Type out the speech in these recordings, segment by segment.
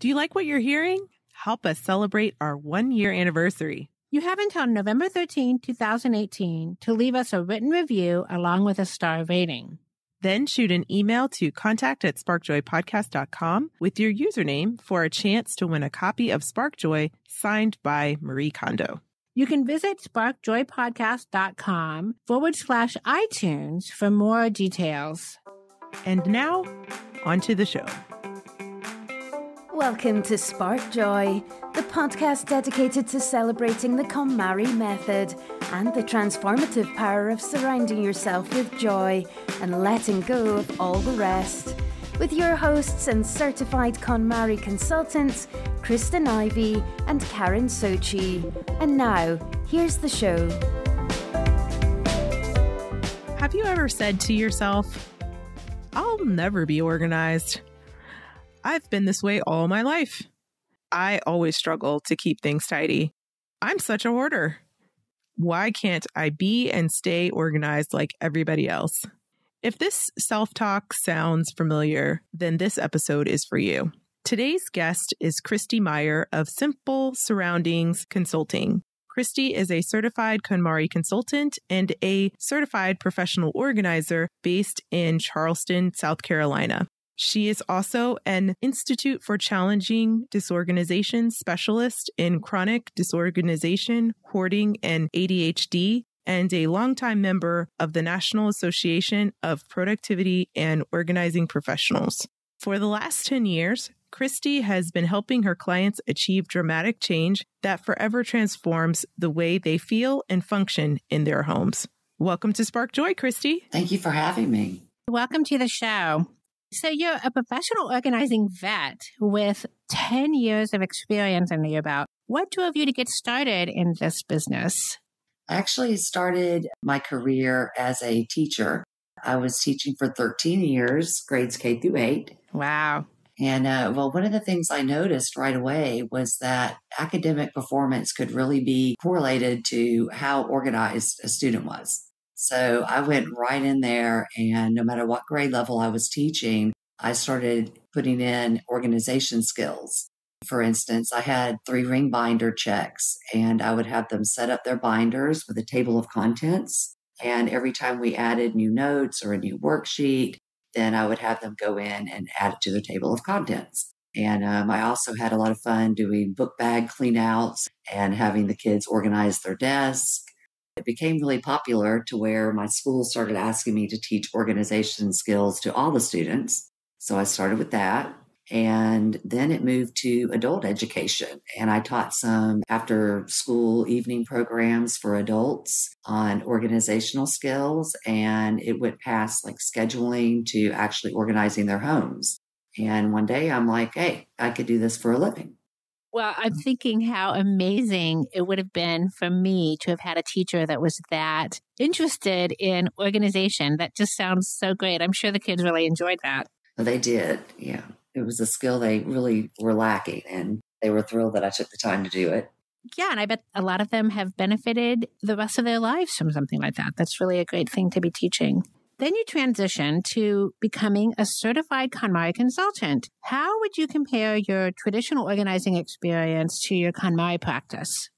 Do you like what you're hearing? Help us celebrate our one year anniversary. You have until November 13, 2018 to leave us a written review along with a star rating. Then shoot an email to contact at sparkjoypodcast.com with your username for a chance to win a copy of Sparkjoy signed by Marie Kondo. You can visit sparkjoypodcast.com forward slash iTunes for more details. And now, on to the show. Welcome to Spark Joy, the podcast dedicated to celebrating the KonMari method and the transformative power of surrounding yourself with joy and letting go of all the rest. With your hosts and certified KonMari consultants, Kristen Ivy and Karin Socci. And now, here's the show. Have you ever said to yourself, I'll never be organized? I've been this way all my life. I always struggle to keep things tidy. I'm such a hoarder. Why can't I be and stay organized like everybody else? If this self talk sounds familiar, then this episode is for you. Today's guest is Kristi Meyer of Simple Surroundings Consulting. Kristi is a certified KonMari consultant and a certified professional organizer based in Charleston, South Carolina. She is also an Institute for Challenging Disorganization specialist in chronic disorganization, hoarding, and ADHD, and a longtime member of the National Association of Productivity and Organizing Professionals. For the last 10 years, Kristi has been helping her clients achieve dramatic change that forever transforms the way they feel and function in their homes. Welcome to Spark Joy, Kristi. Thank you for having me. Welcome to the show. So you're a professional organizing vet with 10 years of experience under your belt. What drove you to get started in this business? I actually started my career as a teacher. I was teaching for 13 years, grades K through 8. Wow. And uh, well, one of the things I noticed right away was that academic performance could really be correlated to how organized a student was. So I went right in there, and no matter what grade level I was teaching, I started putting in organization skills. For instance, I had three ring binder checks, and I would have them set up their binders with a table of contents. And every time we added new notes or a new worksheet, then I would have them go in and add it to the table of contents. And um, I also had a lot of fun doing book bag cleanouts and having the kids organize their desks it became really popular to where my school started asking me to teach organization skills to all the students. So I started with that. And then it moved to adult education. And I taught some after school evening programs for adults on organizational skills. And it went past like scheduling to actually organizing their homes. And one day I'm like, hey, I could do this for a living. Well, I'm mm. thinking how amazing it would have been for me to have had a teacher that was that interested in organization. That just sounds so great. I'm sure the kids really enjoyed that. They did. Yeah. It was a skill they really were lacking, and they were thrilled that I took the time to do it. Yeah. And I bet a lot of them have benefited the rest of their lives from something like that. That's really a great thing to be teaching. Then you transition to becoming a certified KonMari consultant. How would you compare your traditional organizing experience to your KonMari practice?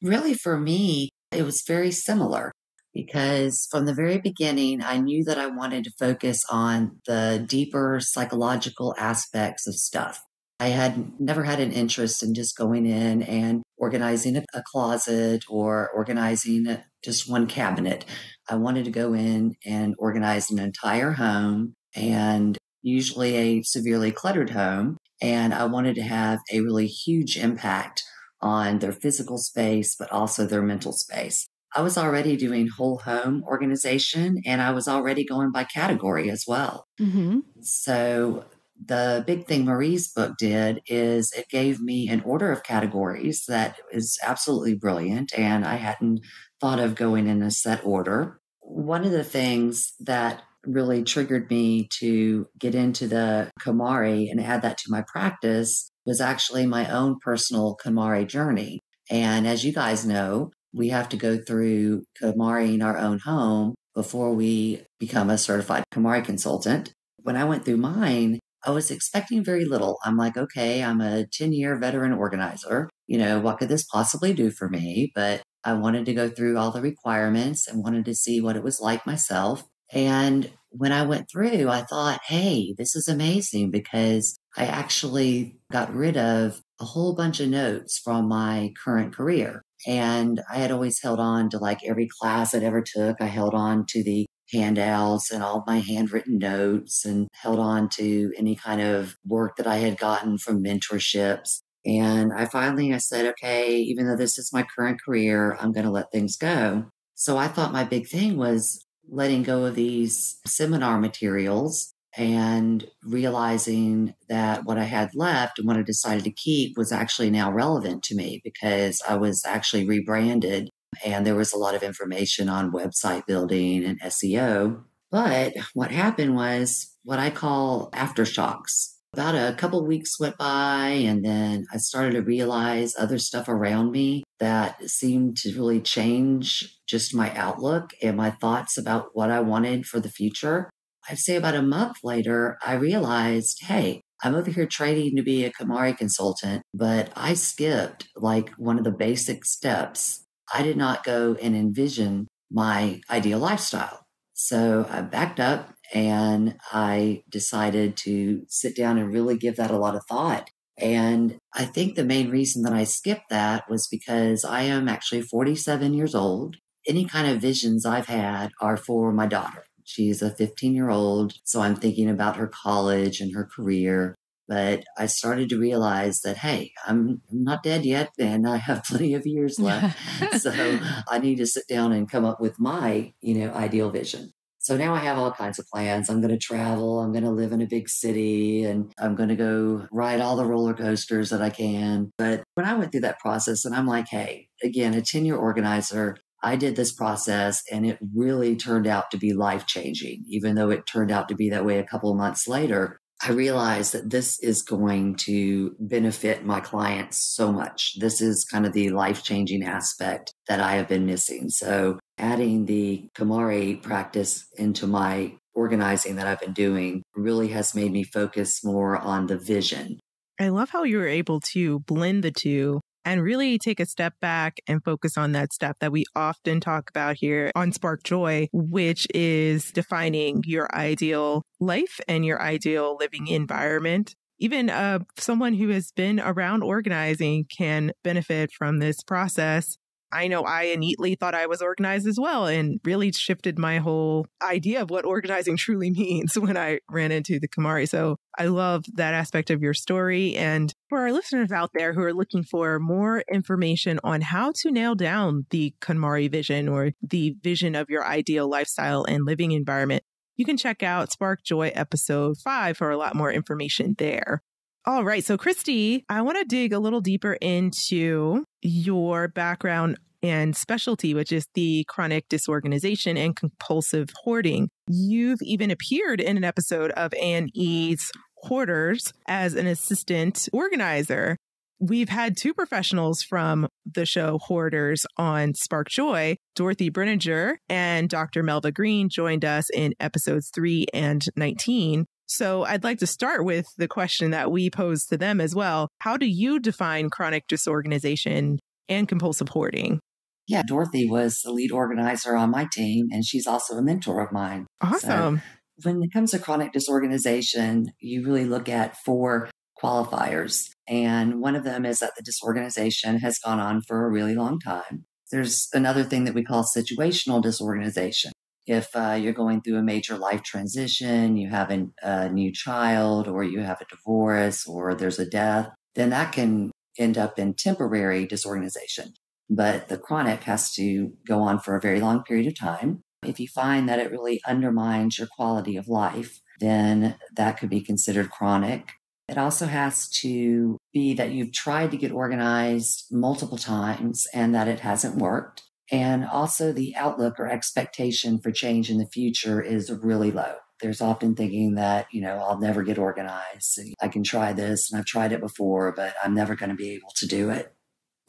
Really, for me, it was very similar because from the very beginning, I knew that I wanted to focus on the deeper psychological aspects of stuff. I had never had an interest in just going in and organizing a, closet or organizing just one cabinet. I wanted to go in and organize an entire home and usually a severely cluttered home. And I wanted to have a really huge impact on their physical space, but also their mental space. I was already doing whole home organization and I was already going by category as well. Mm-hmm. So the big thing Marie's book did is it gave me an order of categories that is absolutely brilliant. And I hadn't thought of going in a set order. One of the things that really triggered me to get into the KonMari and add that to my practice was actually my own personal KonMari journey. And as you guys know, we have to go through KonMari in our own home before we become a certified KonMari consultant. When I went through mine, I was expecting very little. I'm like, okay, I'm a 10 year veteran organizer. You know, what could this possibly do for me? But I wanted to go through all the requirements and wanted to see what it was like myself. And when I went through, I thought, hey, this is amazing because I actually got rid of a whole bunch of notes from my current career. And I had always held on to like every class I'd ever took. I held on to the handouts and all my handwritten notes and held on to any kind of work that I had gotten from mentorships. And I finally I said, okay, even though this is my current career, I'm going to let things go. So I thought my big thing was letting go of these seminar materials and realizing that what I had left and what I decided to keep was actually now relevant to me because I was actually rebranded and there was a lot of information on website building and SEO. But what happened was what I call aftershocks. About a couple weeks went by, and then I started to realize other stuff around me that seemed to really change just my outlook and my thoughts about what I wanted for the future. I'd say about a month later, I realized, hey, I'm over here training to be a KonMari consultant, but I skipped like one of the basic steps I did not go and envision my ideal lifestyle. So I backed up and I decided to sit down and really give that a lot of thought. And I think the main reason that I skipped that was because I am actually 47 years old. Any kind of visions I've had are for my daughter. She's a 15 year old. So I'm thinking about her college and her career. But I started to realize that, hey, I'm, I'm not dead yet and I have plenty of years left. so I need to sit down and come up with my, you know, ideal vision. So now I have all kinds of plans. I'm going to travel. I'm going to live in a big city and I'm going to go ride all the roller coasters that I can. But when I went through that process and I'm like, hey, again, a 10 year organizer, I did this process and it really turned out to be life changing, even though it turned out to be that way a couple of months later. I realized that this is going to benefit my clients so much. This is kind of the life changing aspect that I have been missing. So, adding the KonMari practice into my organizing that I've been doing really has made me focus more on the vision. I love how you were able to blend the two and really take a step back and focus on that step that we often talk about here on Spark Joy, which is defining your ideal life and your ideal living environment. Even uh, someone who has been around organizing can benefit from this process I know I innately thought I was organized as well and really shifted my whole idea of what organizing truly means when I ran into the KonMari. So I love that aspect of your story. And for our listeners out there who are looking for more information on how to nail down the KonMari vision or the vision of your ideal lifestyle and living environment, you can check out Spark Joy episode five for a lot more information there. All right. So, Kristi, I want to dig a little deeper into your background and specialty, which is the chronic disorganization and compulsive hoarding. You've even appeared in an episode of A&E's Hoarders as an assistant organizer. We've had two professionals from the show Hoarders on Spark Joy. Dorothy Breininger and Dr. Melva Green joined us in episodes 3 and 19. So I'd like to start with the question that we posed to them as well. How do you define chronic disorganization and compulsive hoarding? Yeah, Dorothy was the lead organizer on my team, and she's also a mentor of mine. Awesome. So when it comes to chronic disorganization, you really look at four qualifiers. And one of them is that the disorganization has gone on for a really long time. There's another thing that we call situational disorganization if uh, you're going through a major life transition, you have a, a new child, or you have a divorce, or there's a death, then that can end up in temporary disorganization. But the chronic has to go on for a very long period of time. If you find that it really undermines your quality of life, then that could be considered chronic. It also has to be that you've tried to get organized multiple times and that it hasn't worked. And also, the outlook or expectation for change in the future is really low. There's often thinking that, you know, I'll never get organized. I can try this and I've tried it before, but I'm never going to be able to do it.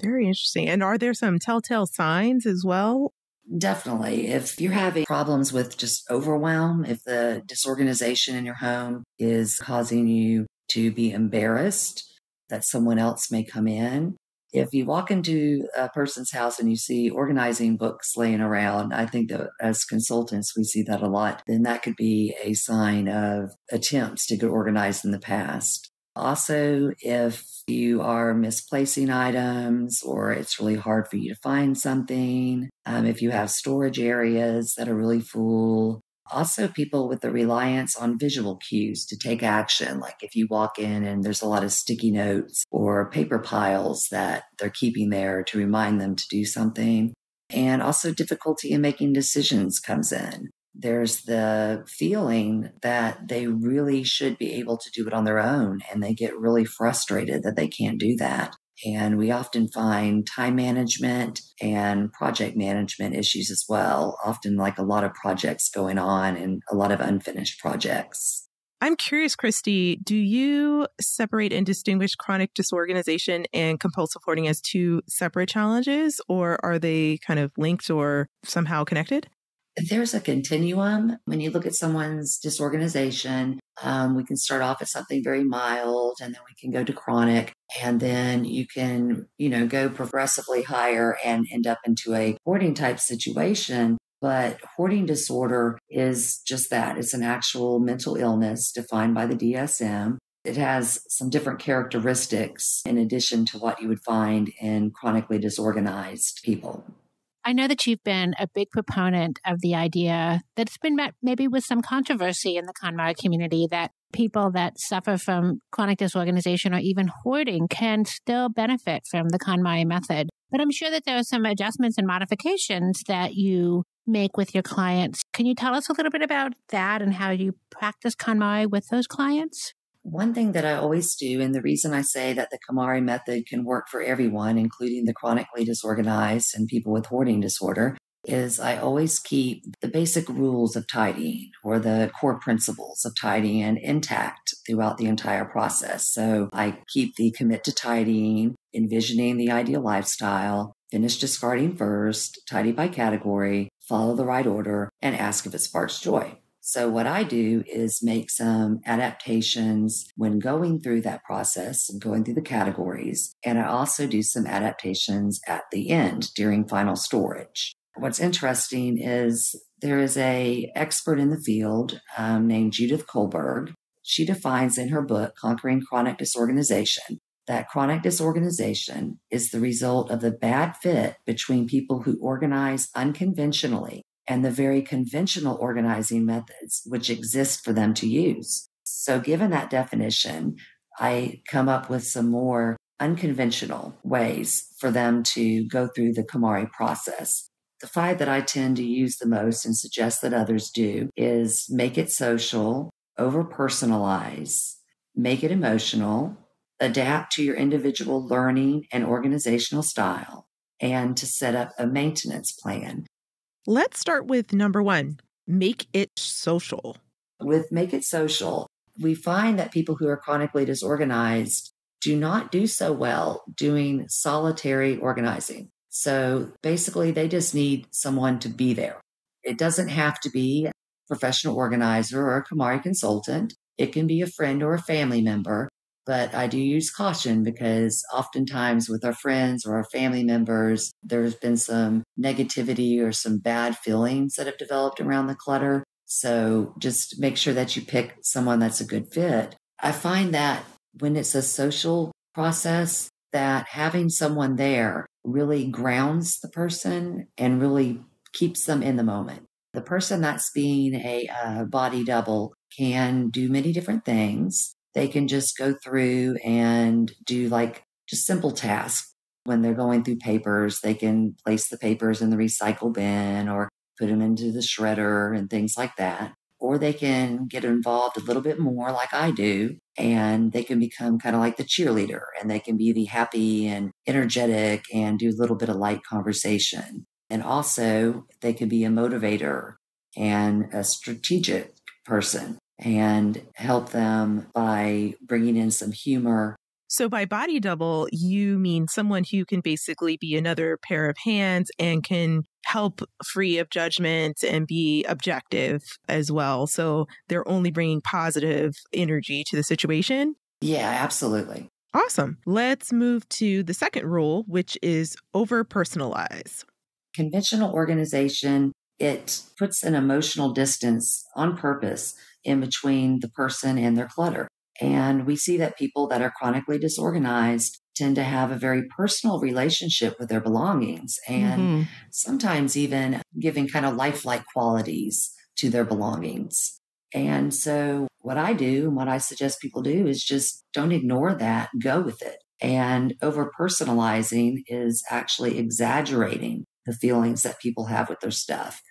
Very interesting. And are there some telltale signs as well? Definitely. If you're having problems with just overwhelm, if the disorganization in your home is causing you to be embarrassed that someone else may come in, if you walk into a person's house and you see organizing books laying around, I think that as consultants, we see that a lot, then that could be a sign of attempts to get organized in the past. Also, if you are misplacing items or it's really hard for you to find something, um, if you have storage areas that are really full, also people with the reliance on visual cues to take action. Like if you walk in and there's a lot of sticky notes or paper piles that they're keeping there to remind them to do something. And also difficulty in making decisions comes in. There's the feeling that they really should be able to do it on their own and they get really frustrated that they can't do that. And we often find time management and project management issues as well, often like a lot of projects going on and a lot of unfinished projects. I'm curious, Kristi, do you separate and distinguish chronic disorganization and compulsive hoarding as two separate challenges, or are they kind of linked or somehow connected? There's a continuum. When you look at someone's disorganization, um, we can start off at something very mild and then we can go to chronic and then you can, you know, go progressively higher and end up into a hoarding type situation. But hoarding disorder is just that. It's an actual mental illness defined by the DSM. It has some different characteristics in addition to what you would find in chronically disorganized people. I know that you've been a big proponent of the idea that's been met maybe with some controversy in the KonMari community that people that suffer from chronic disorganization or even hoarding can still benefit from the KonMari method. But I'm sure that there are some adjustments and modifications that you make with your clients. Can you tell us a little bit about that and how you practice KonMari with those clients? One thing that I always do, and the reason I say that the KonMari method can work for everyone, including the chronically disorganized and people with hoarding disorder, is I always keep the basic rules of tidying or the core principles of tidying intact throughout the entire process. So I keep the commit to tidying, envisioning the ideal lifestyle, finish discarding first, tidy by category, follow the right order, and ask if it sparks joy. So, what I do is make some adaptations when going through that process and going through the categories. And I also do some adaptations at the end during final storage. What's interesting is there is a expert in the field um, named Judith Kolberg. She defines in her book, Conquering Chronic Disorganization, that chronic disorganization is the result of the bad fit between people who organize unconventionally and the very conventional organizing methods which exist for them to use. So, given that definition, I come up with some more unconventional ways for them to go through the KonMari process. The five that I tend to use the most and suggest that others do is make it social, over personalize, make it emotional, adapt to your individual learning and organizational style, and to set up a maintenance plan Let's start with number one make it social. With Make It Social, we find that people who are chronically disorganized do not do so well doing solitary organizing. So basically, they just need someone to be there. It doesn't have to be a professional organizer or a KonMari consultant. It can be a friend or a family member but I do use caution because oftentimes with our friends or our family members, there's been some negativity or some bad feelings that have developed around the clutter. So just make sure that you pick someone that's a good fit. I find that when it's a social process, that having someone there really grounds the person and really keeps them in the moment. The person that's being a uh, body double can do many different things they can just go through and do like just simple tasks. When they're going through papers, they can place the papers in the recycle bin or put them into the shredder and things like that. Or they can get involved a little bit more, like I do, and they can become kind of like the cheerleader and they can be the happy and energetic and do a little bit of light conversation. And also, they can be a motivator and a strategic person and help them by bringing in some humor So, by body double, you mean someone who can basically be another pair of hands and can help free of judgment and be objective as well. So, they're only bringing positive energy to the situation. Yeah, absolutely. Awesome. Let's move to the second rule, which is over personalize. Conventional organization, it puts an emotional distance on purpose in between the person and their clutter. And we see that people that are chronically disorganized tend to have a very personal relationship with their belongings and mm-hmm. sometimes even giving kind of lifelike qualities to their belongings. And so, what I do and what I suggest people do is just don't ignore that, go with it. And over personalizing is actually exaggerating the feelings that people have with their stuff.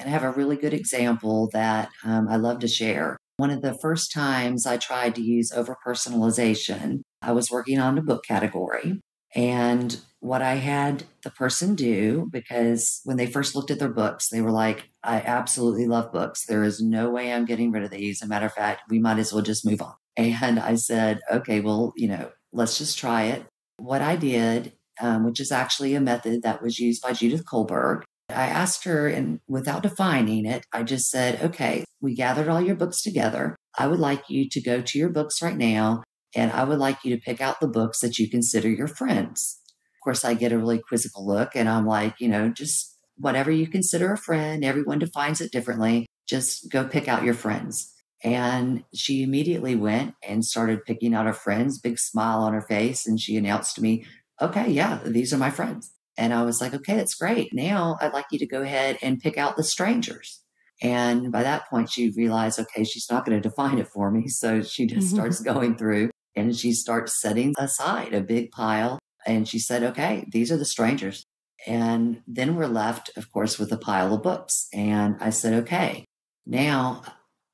And I have a really good example that um, I love to share. One of the first times I tried to use over personalization, I was working on a book category. And what I had the person do, because when they first looked at their books, they were like, I absolutely love books. There is no way I'm getting rid of these. As a matter of fact, we might as well just move on. And I said, okay, well, you know, let's just try it. What I did, um, which is actually a method that was used by Judith Kolberg, I asked her, and without defining it, I just said, okay, we gathered all your books together. I would like you to go to your books right now, and I would like you to pick out the books that you consider your friends. Of course, I get a really quizzical look, and I'm like, you know, just whatever you consider a friend, everyone defines it differently. Just go pick out your friends. And she immediately went and started picking out her friends, big smile on her face. And she announced to me, okay, yeah, these are my friends. And I was like, okay, that's great. Now I'd like you to go ahead and pick out the strangers. And by that point, she realized, okay, she's not going to define it for me. So she just mm-hmm. starts going through and she starts setting aside a big pile. And she said, okay, these are the strangers. And then we're left, of course, with a pile of books. And I said, okay, now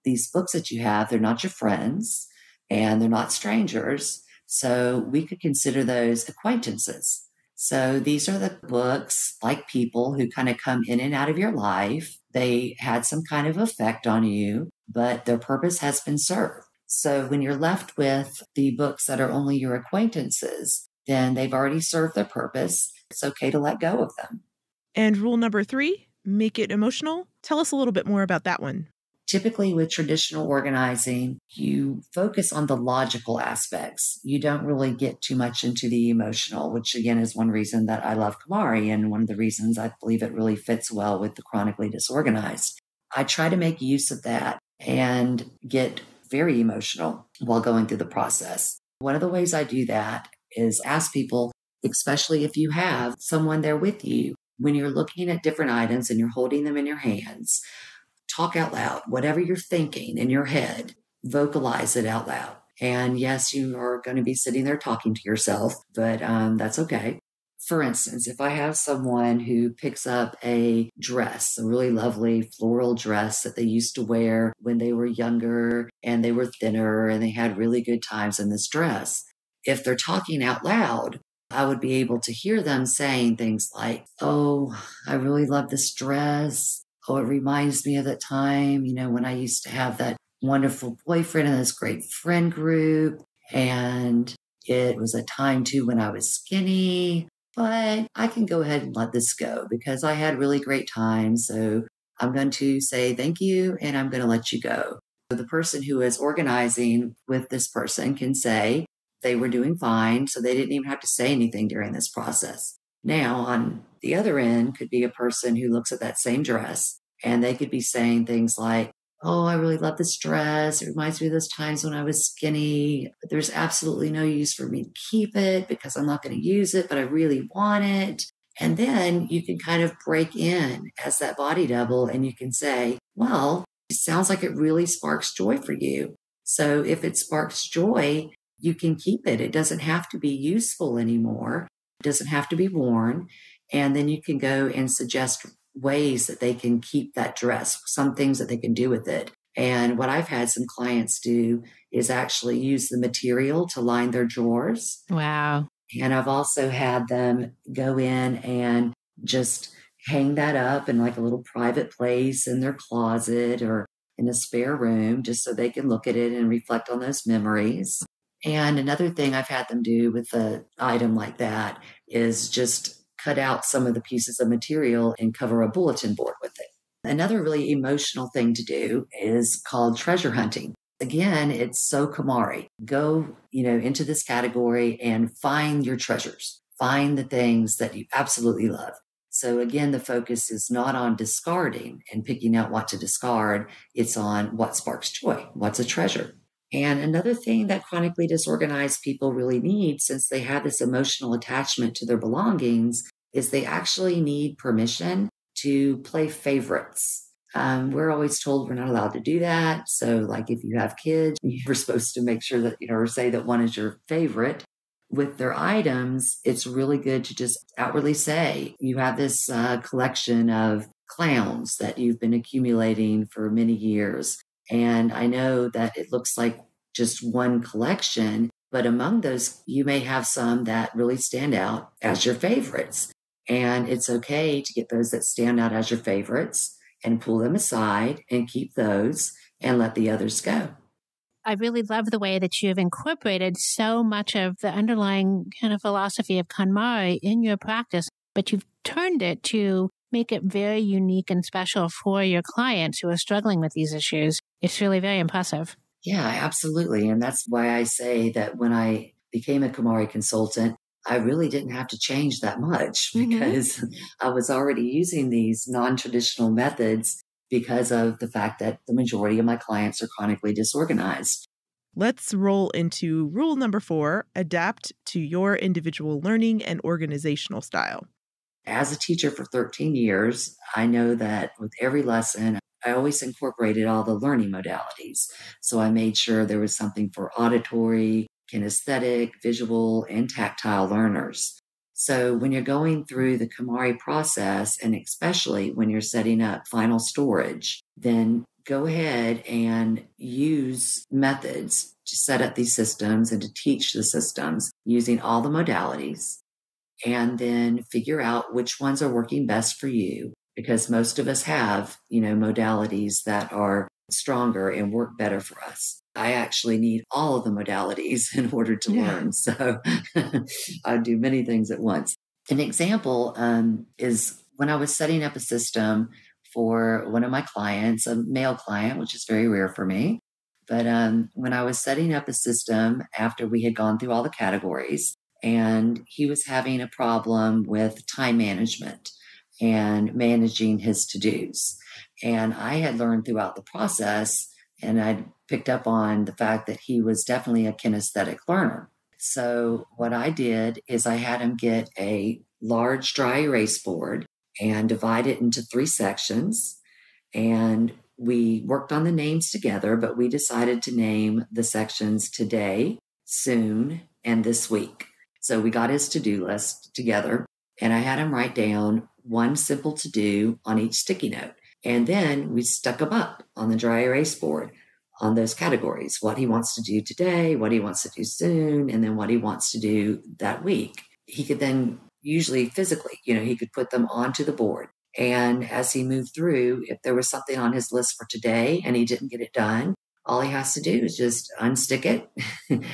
these books that you have, they're not your friends and they're not strangers. So we could consider those acquaintances. So these are the books like people who kind of come in and out of your life. They had some kind of effect on you, but their purpose has been served. So when you're left with the books that are only your acquaintances, then they've already served their purpose. It's okay to let go of them. And rule number three, make it emotional. Tell us a little bit more about that one. Typically, with traditional organizing, you focus on the logical aspects. You don't really get too much into the emotional, which again is one reason that I love KonMari and one of the reasons I believe it really fits well with the chronically disorganized. I try to make use of that and get very emotional while going through the process. One of the ways I do that is ask people, especially if you have someone there with you, when you're looking at different items and you're holding them in your hands, talk out loud. Whatever you're thinking in your head, vocalize it out loud. And yes, you are going to be sitting there talking to yourself, but um, that's okay. For instance, if I have someone who picks up a dress, a really lovely floral dress that they used to wear when they were younger and they were thinner and they had really good times in this dress, if they're talking out loud, I would be able to hear them saying things like, Oh, I really love this dress. Oh, it reminds me of that time, you know, when I used to have that wonderful boyfriend and this great friend group. And it was a time too when I was skinny, but I can go ahead and let this go because I had really great times. So I'm going to say thank you and I'm going to let you go. The person who is organizing with this person can say they were doing fine. So they didn't even have to say anything during this process. Now, on the other end, could be a person who looks at that same dress and they could be saying things like, Oh, I really love this dress. It reminds me of those times when I was skinny, there's absolutely no use for me to keep it because I'm not going to use it, but I really want it. And then you can kind of break in as that body double and you can say, Well, it sounds like it really sparks joy for you. So if it sparks joy, you can keep it. It doesn't have to be useful anymore doesn't have to be worn. And then you can go and suggest ways that they can keep that dress, some things that they can do with it. And what I've had some clients do is actually use the material to line their drawers. Wow. And I've also had them go in and just hang that up in like a little private place in their closet or in a spare room just so they can look at it and reflect on those memories. And another thing I've had them do with an item like that is just cut out some of the pieces of material and cover a bulletin board with it. Another really emotional thing to do is called treasure hunting. Again, it's so KonMari. Go, you know, into this category and find your treasures. Find the things that you absolutely love. So again, the focus is not on discarding and picking out what to discard. It's on what sparks joy. What's a treasure? And another thing that chronically disorganized people really need, since they have this emotional attachment to their belongings, is they actually need permission to play favorites. Um, we're always told we're not allowed to do that. So, like if you have kids, you're supposed to make sure that, you know, or say that one is your favorite. With their items, it's really good to just outwardly say, you have this uh, collection of clowns that you've been accumulating for many years. And I know that it looks like just one collection, but among those, you may have some that really stand out as your favorites. And it's okay to get those that stand out as your favorites and pull them aside and keep those and let the others go. I really love the way that you've incorporated so much of the underlying kind of philosophy of KonMari in your practice, but you've turned it to make it very unique and special for your clients who are struggling with these issues. It's really very impressive. Yeah, absolutely. And that's why I say that when I became a KonMari consultant, I really didn't have to change that much mm-hmm. because I was already using these non traditional methods because of the fact that the majority of my clients are chronically disorganized. Let's roll into rule number four adapt to your individual learning and organizational style. As a teacher for 13 years, I know that with every lesson, I always incorporated all the learning modalities. So I made sure there was something for auditory, kinesthetic, visual, and tactile learners. So when you're going through the KonMari process, and especially when you're setting up final storage, then go ahead and use methods to set up these systems and to teach the systems using all the modalities. And then figure out which ones are working best for you because most of us have, you know, modalities that are stronger and work better for us. I actually need all of the modalities in order to yeah. learn. So I do many things at once. An example um, is when I was setting up a system for one of my clients, a male client, which is very rare for me. But um, when I was setting up a system after we had gone through all the categories, and he was having a problem with time management and managing his to dos. And I had learned throughout the process, and I'd picked up on the fact that he was definitely a kinesthetic learner. So, what I did is I had him get a large dry erase board and divide it into three sections. And we worked on the names together, but we decided to name the sections today, soon, and this week. So, we got his to do list together, and I had him write down one simple to do on each sticky note. And then we stuck them up on the dry erase board on those categories what he wants to do today, what he wants to do soon, and then what he wants to do that week. He could then usually physically, you know, he could put them onto the board. And as he moved through, if there was something on his list for today and he didn't get it done, all he has to do is just unstick it.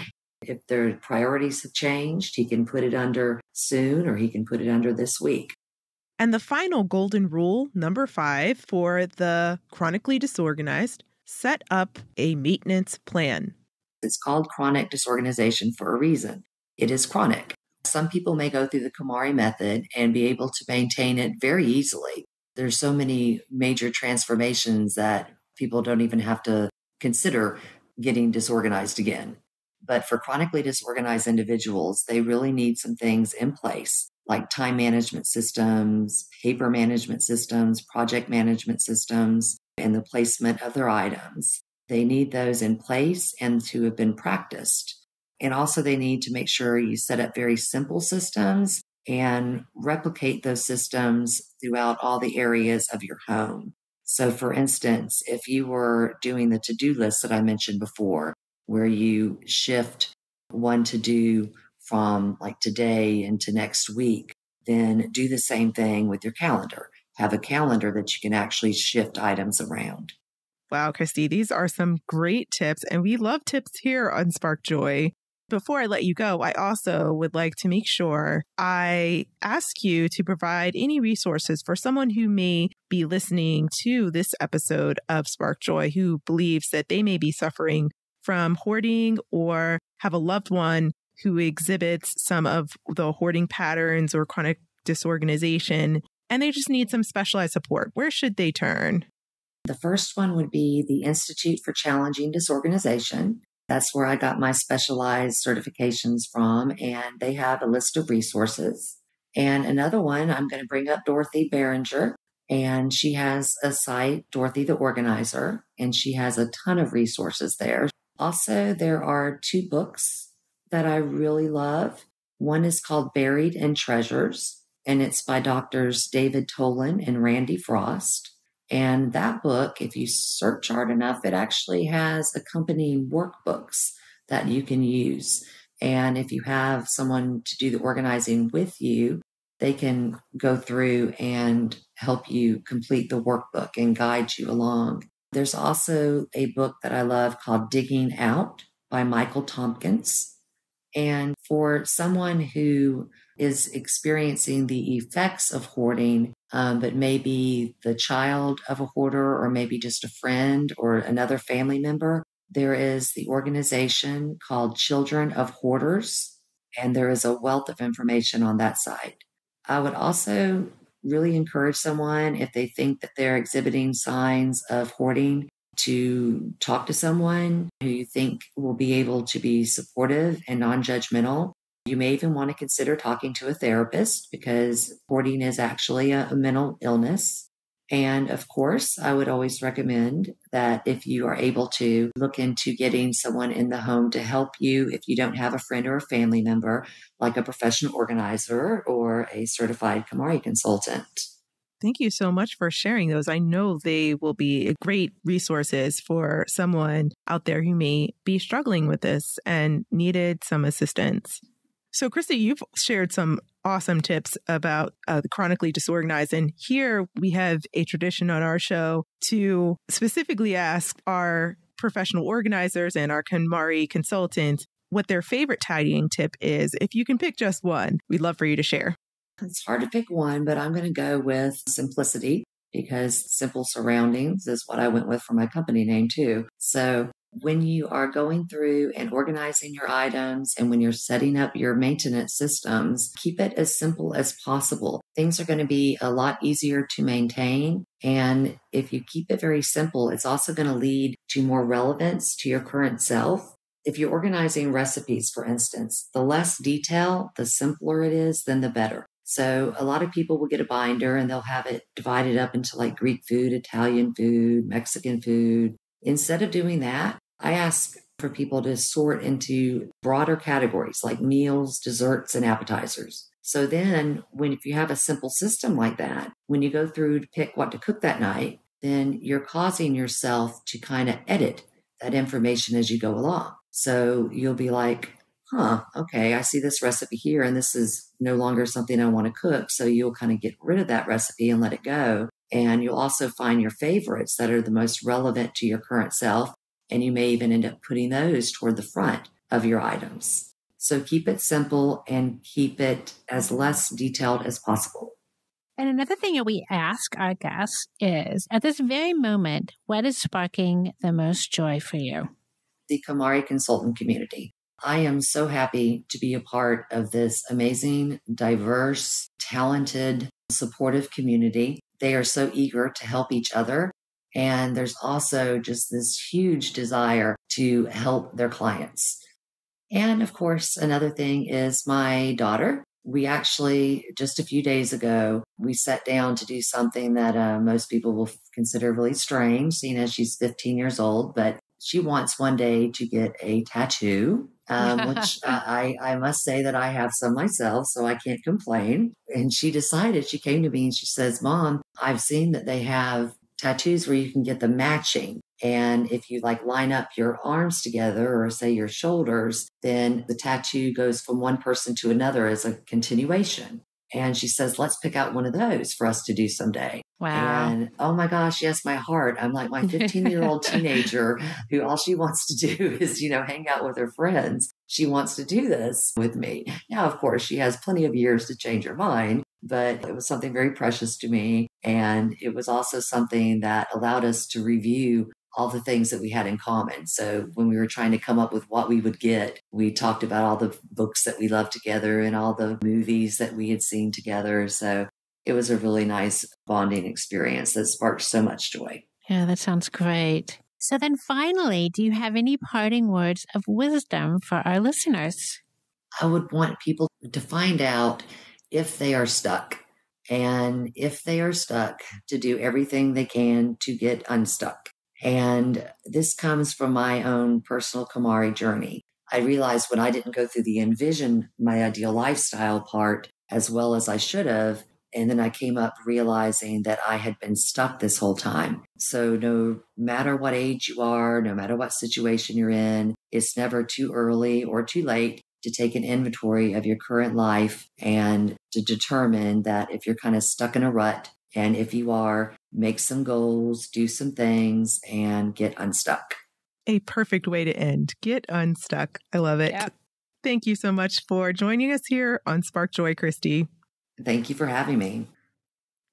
if their priorities have changed, he can put it under soon or he can put it under this week. And the final golden rule, number five, for the chronically disorganized set up a maintenance plan. It's called chronic disorganization for a reason. It is chronic. Some people may go through the KonMari method and be able to maintain it very easily. There's so many major transformations that people don't even have to consider getting disorganized again. But for chronically disorganized individuals, they really need some things in place like time management systems, paper management systems, project management systems, and the placement of their items. They need those in place and to have been practiced. And also, they need to make sure you set up very simple systems and replicate those systems throughout all the areas of your home. So, for instance, if you were doing the to do list that I mentioned before, where you shift one to do from like today into next week, then do the same thing with your calendar have a calendar that you can actually shift items around. Wow, Kristi, these are some great tips. And we love tips here on Spark Joy. before I let you go, I also would like to make sure I ask you to provide any resources for someone who may be listening to this episode of Spark Joy who believes that they may be suffering from hoarding or have a loved one who exhibits some of the hoarding patterns or chronic disorganization and they just need some specialized support. Where should they turn? The first one would be the Institute for Challenging Disorganization. That's where I got my specialized certifications from, and they have a list of resources. And another one, I'm going to bring up Dorothy Breininger, and she has a site, Dorothy the Organizer, and she has a ton of resources there. Also, there are two books that I really love. One is called Buried in Treasures, and it's by doctors David Tolin and Randy Frost. And that book, if you search hard enough, it actually has accompanying workbooks that you can use. And if you have someone to do the organizing with you, they can go through and help you complete the workbook and guide you along. There's also a book that I love called Digging Out by Michael Tompkins. And for someone who is experiencing the effects of hoarding, um, but maybe the child of a hoarder, or maybe just a friend or another family member. There is the organization called Children of Hoarders, and there is a wealth of information on that site. I would also really encourage someone if they think that they're exhibiting signs of hoarding to talk to someone who you think will be able to be supportive and non judgmental you may even want to consider talking to a therapist because hoarding is actually a, a mental illness. And of course, I would always recommend that if you are able to look into getting someone in the home to help you, if you don't have a friend or a family member, like a professional organizer or a certified KonMari consultant. Thank you so much for sharing those. I know they will be great resources for someone out there who may be struggling with this and needed some assistance. So, Kristi, you've shared some awesome tips about uh, chronically disorganized. And here we have a tradition on our show to specifically ask our professional organizers and our KonMari consultants what their favorite tidying tip is. If you can pick just one, we'd love for you to share. It's hard to pick one, but I'm going to go with simplicity because simple surroundings is what I went with for my company name too. So when you are going through and organizing your items and when you're setting up your maintenance systems, keep it as simple as possible. Things are going to be a lot easier to maintain. And if you keep it very simple, it's also going to lead to more relevance to your current self. If you're organizing recipes, for instance, the less detail, the simpler it is, then the better. So a lot of people will get a binder and they'll have it divided up into like Greek food, Italian food, Mexican food. Instead of doing that, I ask for people to sort into broader categories like meals, desserts, and appetizers. So then, when if you have a simple system like that, when you go through to pick what to cook that night, then you're causing yourself to kind of edit that information as you go along. So you'll be like, huh, okay, I see this recipe here, and this is no longer something I want to cook. So you'll kind of get rid of that recipe and let it go. And you'll also find your favorites that are the most relevant to your current self and you may even end up putting those toward the front of your items. So keep it simple and keep it as less detailed as possible. And another thing that we ask our guests is at this very moment, what is sparking the most joy for you? The KonMari consultant community. I am so happy to be a part of this amazing, diverse, talented, supportive community. They are so eager to help each other and there's also just this huge desire to help their clients. And of course, another thing is my daughter. We actually, just a few days ago, we sat down to do something that uh, most people will consider really strange, seeing as she's 15 years old, but she wants one day to get a tattoo, um, which I, I must say that I have some myself, so I can't complain. And she decided, she came to me and she says, Mom, I've seen that they have tattoos where you can get the matching. And if you like line up your arms together or say your shoulders, then the tattoo goes from one person to another as a continuation. And she says, let's pick out one of those for us to do someday. Wow. And oh my gosh, yes, my heart. I'm like my 15 year old teenager who all she wants to do is, you know, hang out with her friends. She wants to do this with me. Now, of course, she has plenty of years to change her mind, but it was something very precious to me. And it was also something that allowed us to review all the things that we had in common. So when we were trying to come up with what we would get, we talked about all the books that we loved together and all the movies that we had seen together. So it was a really nice bonding experience that sparked so much joy. Yeah, that sounds great. So then finally, do you have any parting words of wisdom for our listeners? I would want people to find out if they are stuck. And if they are stuck, to do everything they can to get unstuck. And this comes from my own personal KonMari journey. I realized when I didn't go through the envision my ideal lifestyle part as well as I should have. And then I came up realizing that I had been stuck this whole time. So, no matter what age you are, no matter what situation you're in, it's never too early or too late to take an inventory of your current life and to determine that if you're kind of stuck in a rut, and if you are, make some goals, do some things, and get unstuck. A perfect way to end. Get unstuck. I love it. Yep. Thank you so much for joining us here on Spark Joy, Kristi. Thank you for having me.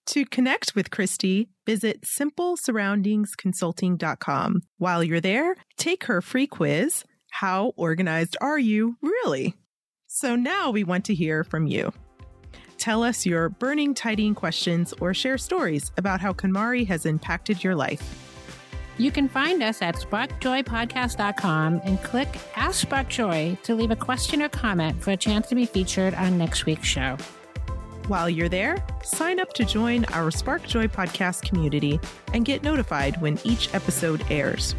To connect with Kristi, visit simplesurroundingsconsulting.com. While you're there, take her free quiz How organized are you really? So now we want to hear from you. Tell us your burning tidying questions or share stories about how KonMari has impacted your life. You can find us at sparkjoypodcast.com and click Ask Spark Joy to leave a question or comment for a chance to be featured on next week's show. While you're there, sign up to join our Spark Joy podcast community and get notified when each episode airs.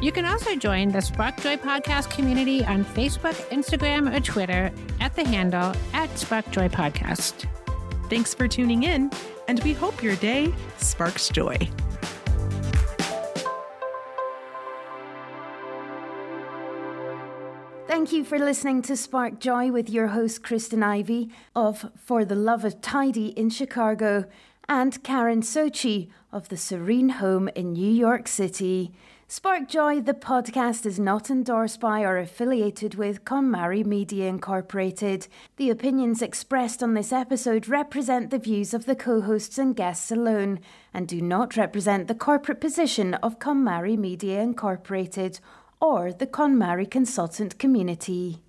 You can also join the Spark Joy podcast community on Facebook, Instagram, or Twitter at the handle at Spark Joy Podcast. Thanks for tuning in, and we hope your day sparks joy. Thank you for listening to Spark Joy with your host, Kristen Ivy of For the Love of Tidy in Chicago and Karin Socci of the Serene Home in New York City. Spark Joy, the podcast, is not endorsed by or affiliated with KonMari Media Incorporated. The opinions expressed on this episode represent the views of the co hosts and guests alone and do not represent the corporate position of KonMari Media Incorporated or the KonMari consultant community.